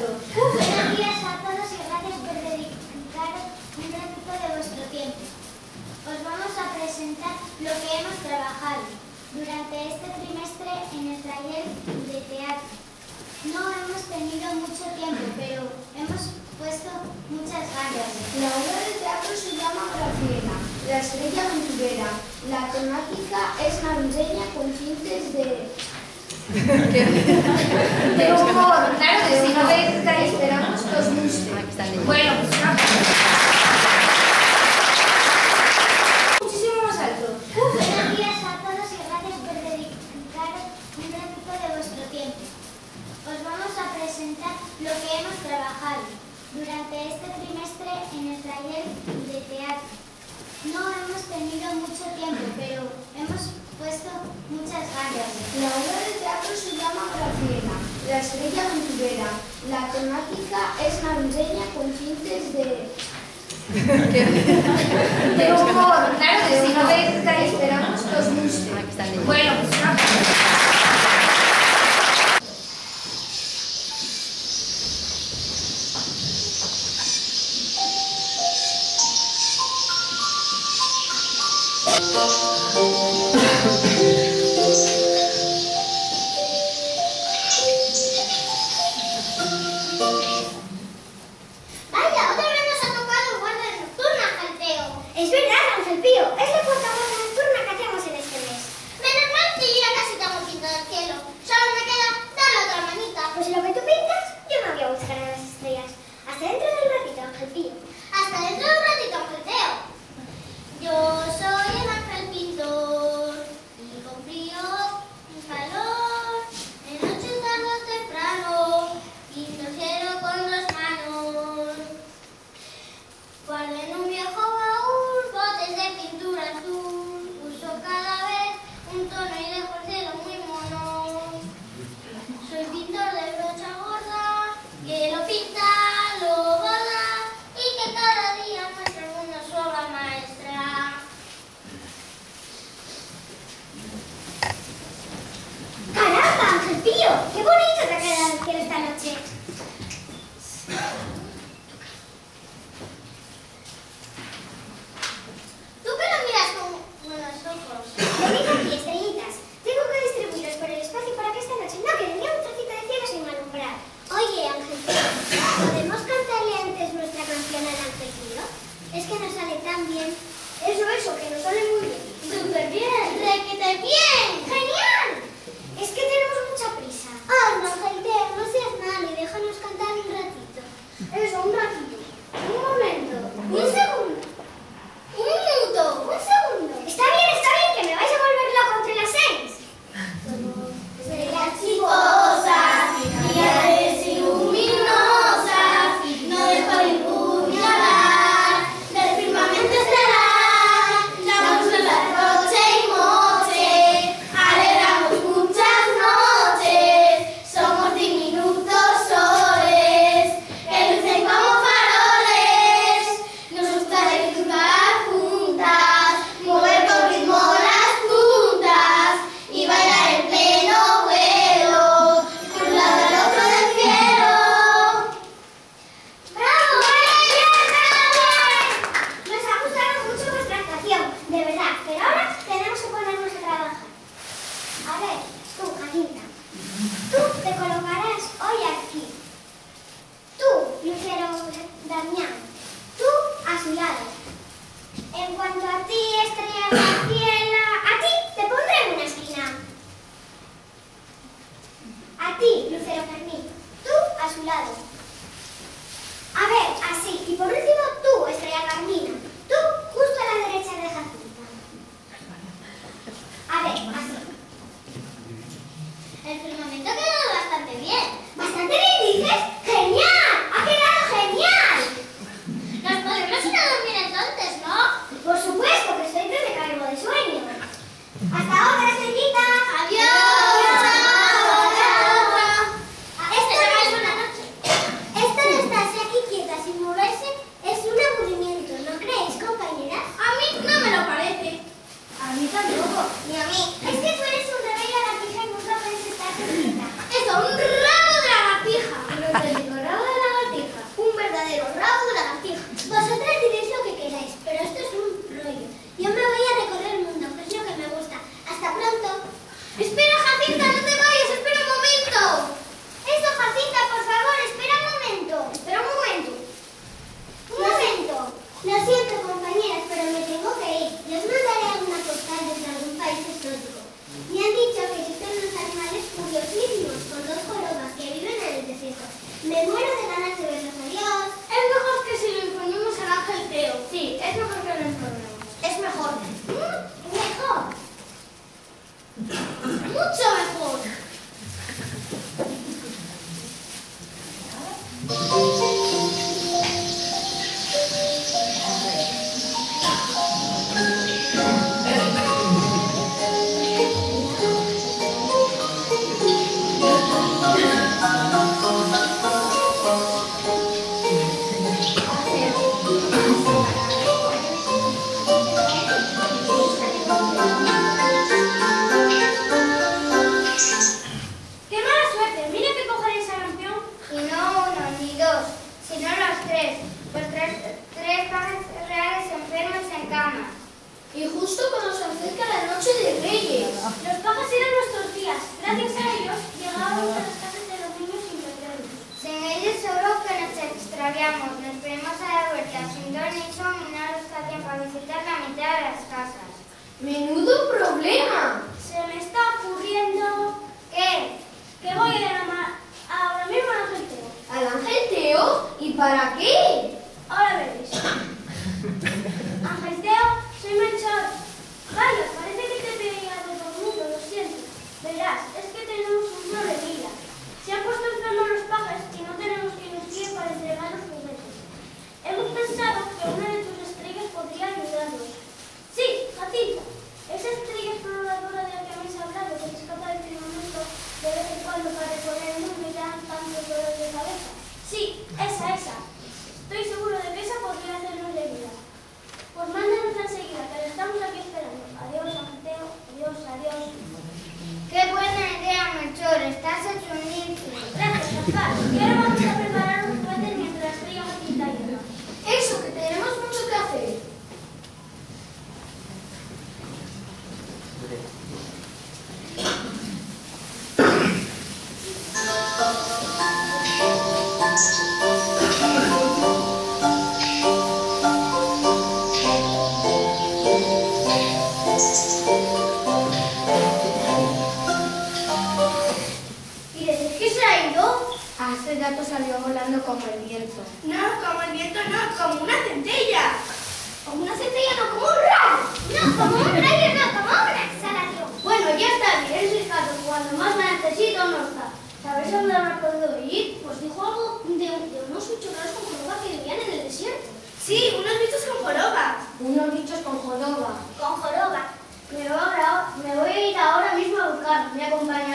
Buenos días a todos y gracias por dedicaros un ratito de vuestro tiempo. Os vamos a presentar lo que hemos trabajado durante este trimestre en el taller de teatro. No hemos tenido mucho tiempo, pero hemos puesto muchas ganas. La obra de teatro se llama Graciela, la estrella aventurera. La temática es navideña con tintes de... de humor. Claro que sí, no ves, Esperamos que os guste. Bueno, pues vamos. Muchísimo más alto. Buenos días a todos y gracias por dedicaros un ratito de vuestro tiempo. Os vamos a presentar lo que hemos trabajado durante este trimestre en el taller de teatro. No hemos tenido mucho tiempo, pero hemos puesto muchas ganas. La obra de teatro se llama Graciela, aventurera. La temática es navideña con tintes de... de humor. Claro que sí, no ves, Esperamos que os guste. Bueno, pues vamos. Vaya, ¡Qué bonito te ha quedado esta noche! Para qué? Ahora veréis. Ángel Teo, soy Melchor. Vaya, parece que te he pegado todo el mundo, lo siento. Verás, es que tenemos un problemilla. Se han puesto enfermos los pajes y no tenemos quien nos guíe para entregar los juguetes. Hemos pensado que una de tus estrellas podría ayudarnos. Sí, Jacinta. Esa estrella exploradora de la que habéis hablado, que se escapa del firmamento de vez en cuando para recorrer el mundo y dar tantos dolores de cabeza. Sí, esa, esa. Estoy seguro de que esa podría hacernos de vida. Pues mándanos enseguida, que la estamos aquí esperando. Adiós, Anteo. Adiós, adiós. ¡Qué buena idea, Melchor! Estás hecho un lince. Gracias, Gaspar. Hace rato salió volando como el viento. No, como el viento no, como una centella. Como una centella, no, como un rayo. No, como un rayo, no, como una exhalación. Bueno, ya está bien, Ricardo. Cuando más la necesito, no está. ¿Sabéis a dónde habrá podido ir? Pues dijo algo de, de unos bichos raros con joroba que vivían en el desierto. Sí, unos bichos con joroba. Unos bichos con joroba. Con joroba. Me voy, ahora, me voy a ir ahora mismo a buscar. ¿Me acompañáis? ¡Te